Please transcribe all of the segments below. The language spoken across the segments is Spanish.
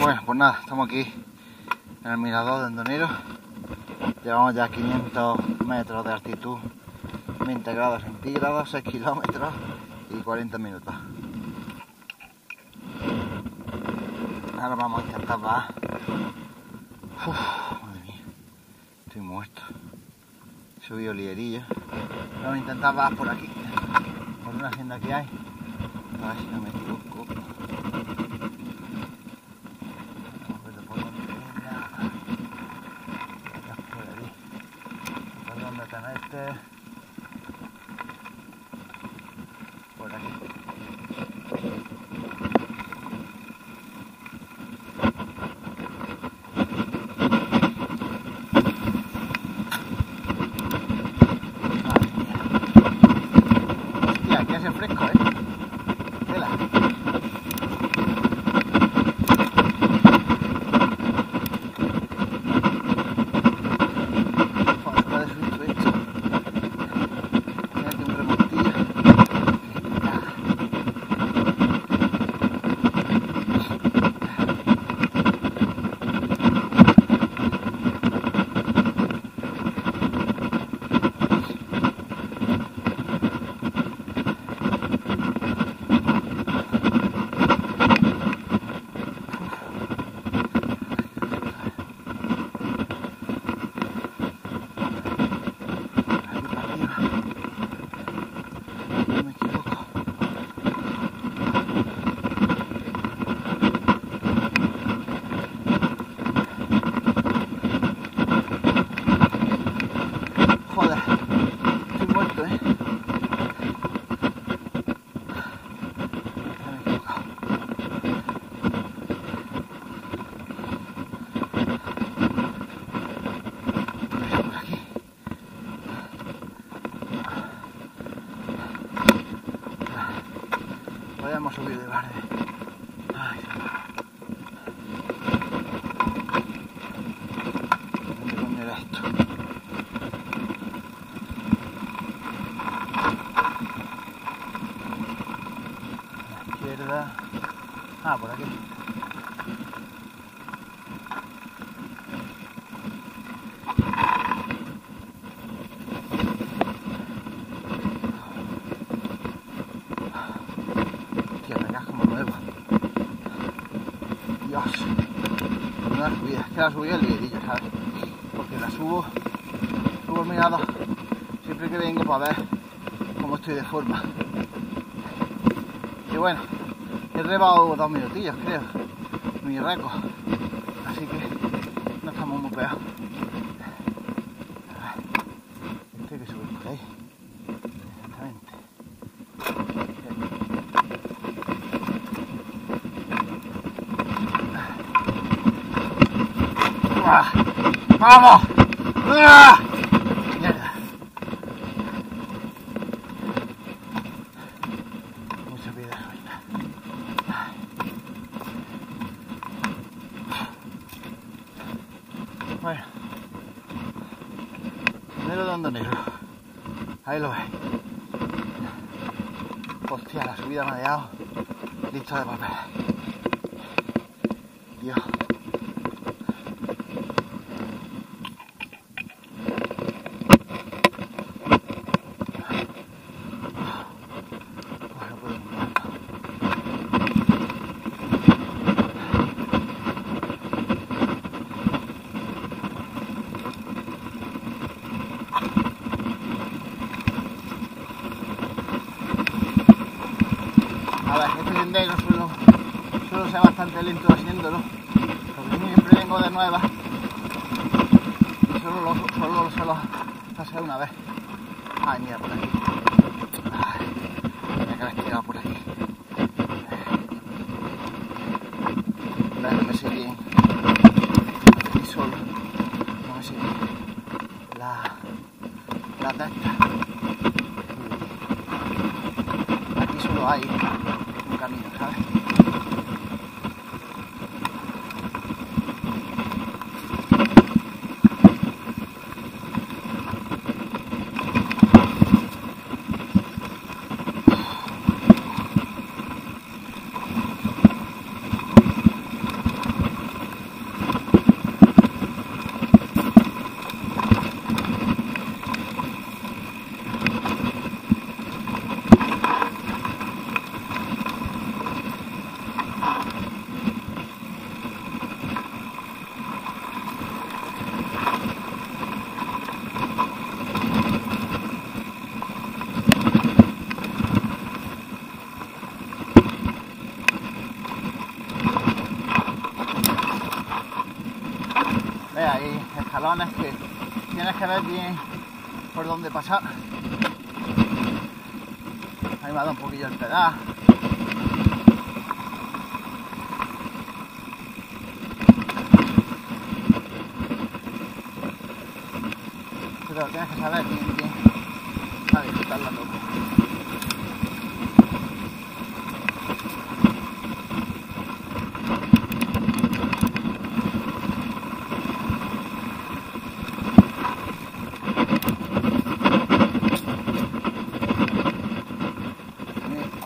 Bueno, pues nada, estamos aquí en el mirador de Endonero. Llevamos ya 500 metros de altitud, 20 grados centígrados, 6 kilómetros y 40 minutos. Ahora vamos a intentar bajar. Uf, madre mía, estoy muerto. He subido lierillo. Vamos a intentar bajar por aquí, por una hacienda que hay. A ver si no me equivoco. Vamos a ver por dónde venga. Ya por ahí. ¿Por dónde la subida el liderillo, ¿sabes? Porque la subo, subo el mirador siempre que vengo para ver cómo estoy de forma. Y bueno, he rebado dos minutillos, creo. Mi récord. Así que no estamos muy pegados. A ver, Esto hay que subir por ahí. Exactamente. ¡Ah! ¡Vamos! ¡Ah! Mierda. Mucha piedra suelta. Bueno. Primero de Andonero. Ahí lo veis. Hostia, la subida ha dejado lista de papel. Dios. Bueno, pues, bueno. A ver, este sendero suelo, bastante lento haciéndolo, porque siempre vengo de nueva y solo lo, solo lo suelo hacer una vez. Ay, mira por aquí. Ay, mira que la he tirado por aquí. No me sé bien. Aquí solo. No me sé bien. La, las de estas. Aquí solo hay un camino, ¿sabes? escalones que tienes que ver bien por dónde pasar. Ahí me ha dado un poquillo el pedal. Pero tienes que saber bien, bien, a disfrutarla todo.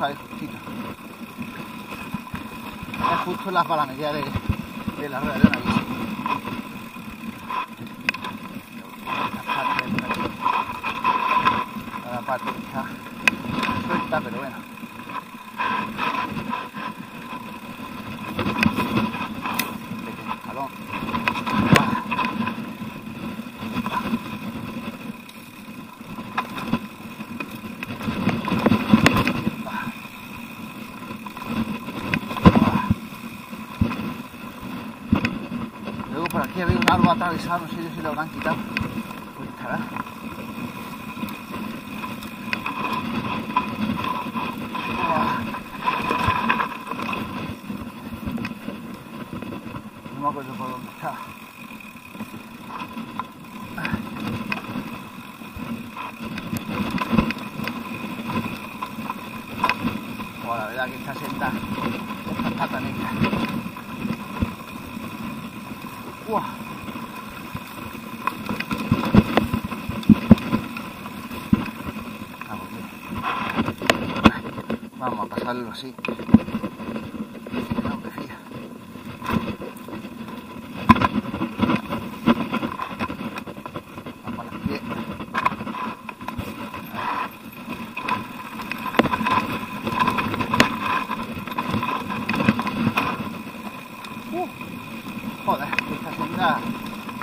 Justito. Es justo en la palamería de, de la rueda de una bici. Cada parte que está suelta, pero bueno. Aquí había un árbol atravesado, no sé yo si lo habrán quitado. Pues estará. No me acuerdo por dónde está. Vamos a pasarlo así. No me fío. Vamos a los pies. Uh. Joder, esta senda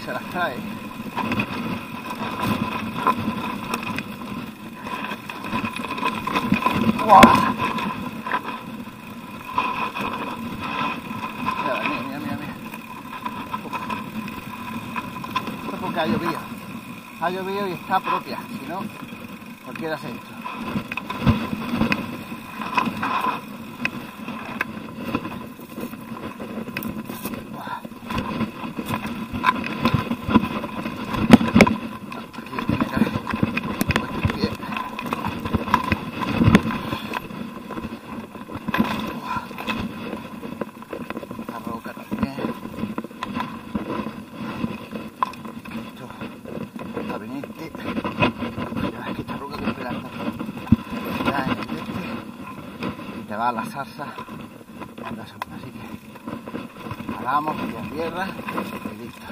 se las trae. ¡Guau! Mira, mira, mira, mira. Esto es porque ha llovido. Ha llovido y está propia, si no, cualquiera se esto. Buah. Aquí tiene que haber puesto el pie. Buah. La roca también. Esto está pendiente. Ya es que esta roca que pega ya en el este te va a la salsa en. Así que paramos a tierra y listo.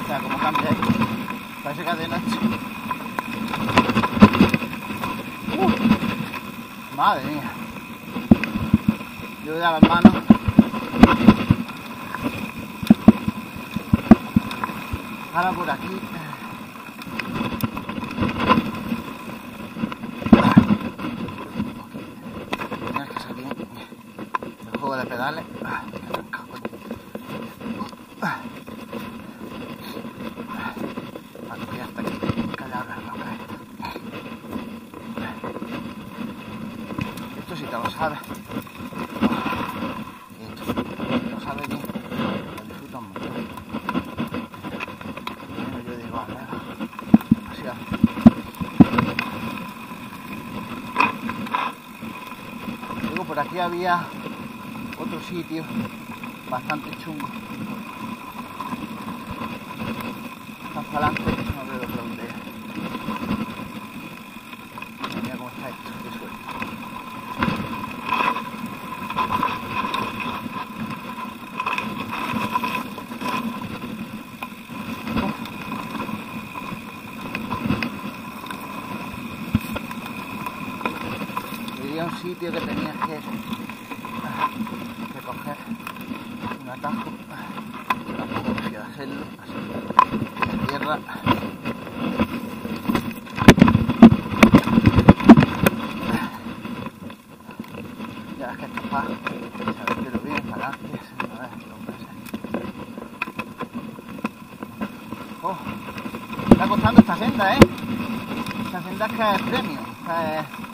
O sea, como cambia ahí. Parece que es de noche. Uh, madre mía. Yo voy a las manos. Ahora por aquí. Tienes que el juego de pedales. Luego por aquí había otro sitio bastante chungo. Estas falanges, no creo que lo Mira cómo está esto. un atajo, tampoco me queda hacerlo, así que en tierra. Ya es que esto va, se ve lo bien, para adelante, una vez, dos veces. Oh, está costando esta senda, ¿eh? Esta senda es que es premio. Eh,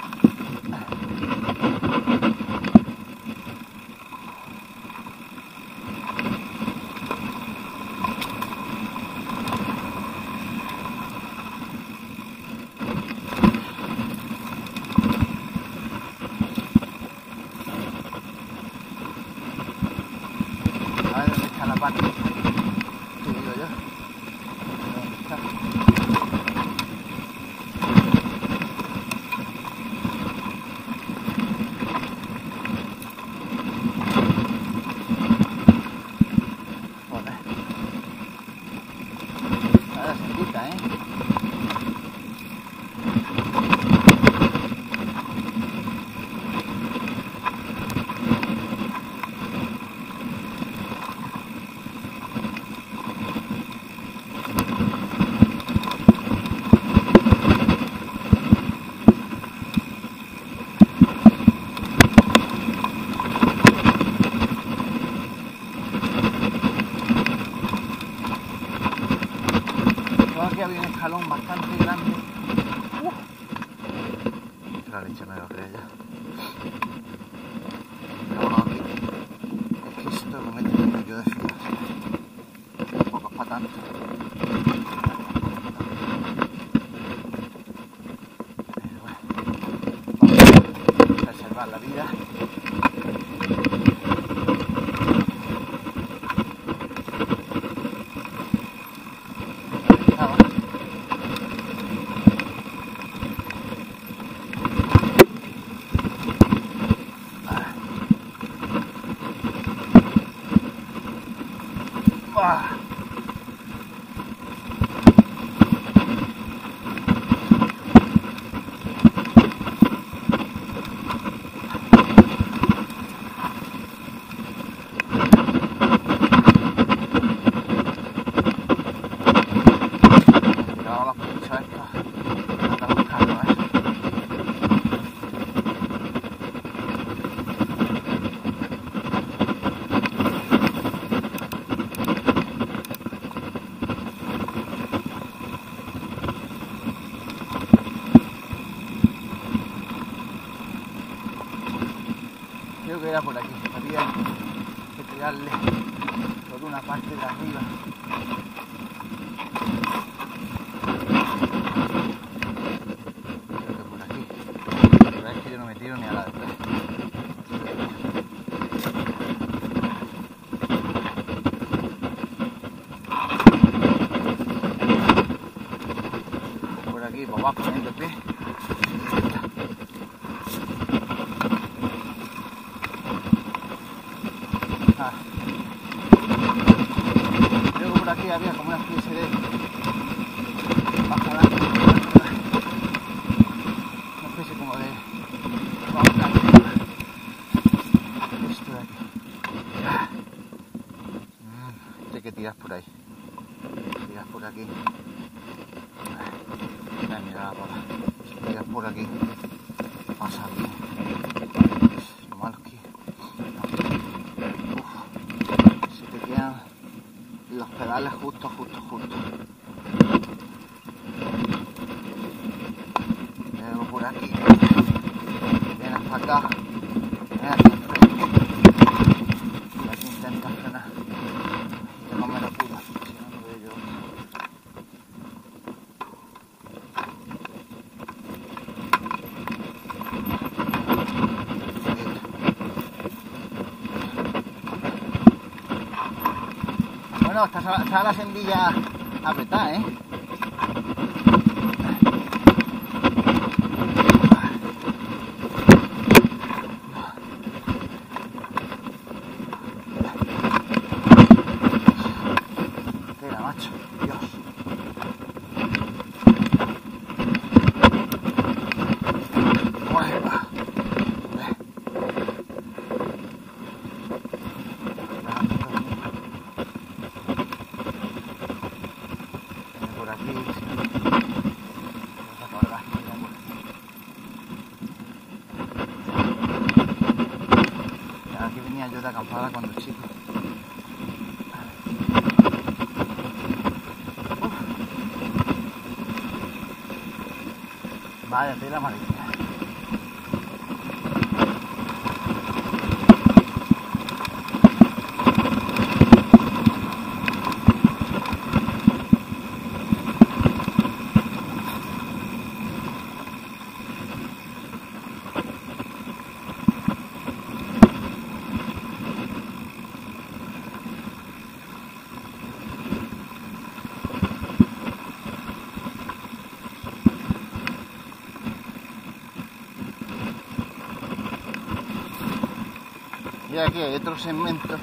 Ah. por aquí, había que tirarle por una parte de arriba. pedales justo, justo, justo. Bueno, está, está la sendilla apretada, ¿eh? Tela, macho. Dios. Bueno, ve. Viene por aquí, venía yo de acampada cuando chico. Uf. Vaya tela maravilla. Y aquí hay otro segmento.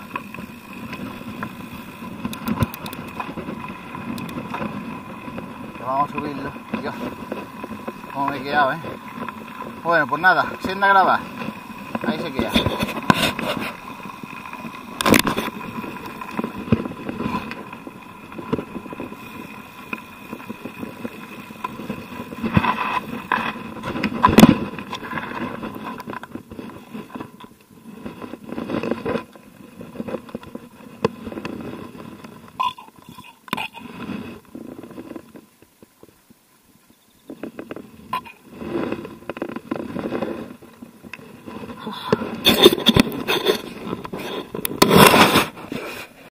Que vamos a subirlo. Dios, cómo me he quedado, ¿eh? Bueno, pues nada, siendo a grabar.